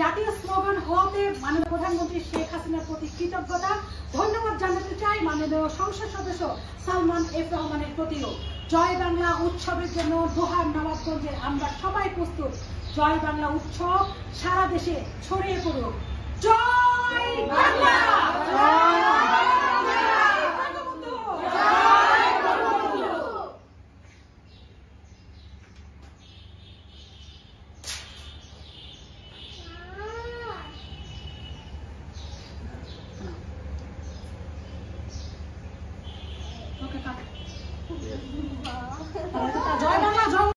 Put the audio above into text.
জাতীয় স্লোগান হওয়াতে মাননীয় প্রধানমন্ত্রী শেখ হাসিনার প্রতি কৃতজ্ঞতা। ধন্যবাদ জানাতে চাই মাননীয় সংসদ সদস্য সালমান এফ রহমানের প্রতিও। জয় বাংলা উৎসবের জন্য দোহার নবাবগঞ্জে আমরা সবাই প্রস্তুত। জয় বাংলা উৎসব সারা দেশে ছড়িয়ে পড়ুক। Join us.